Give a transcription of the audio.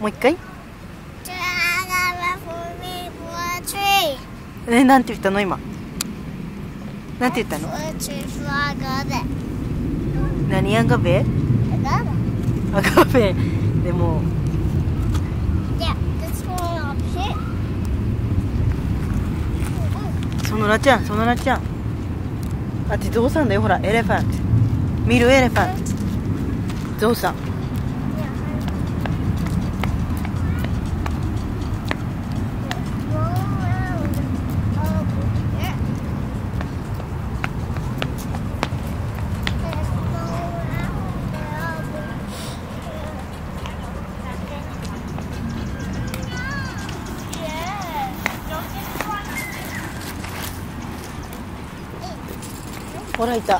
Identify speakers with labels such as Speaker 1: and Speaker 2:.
Speaker 1: もう一回？えなんて言ったの？今。なんて言ったの？何アガベ？アガベ。でも.そのらちゃんそのらちゃんあってゾウさんだよ。ほらエレファント。見るエレファント。ゾウさんほらいた。